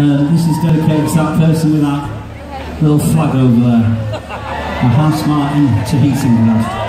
Um, this is dedicated to that person with that little flag over there. A House Martin Tahitian glass.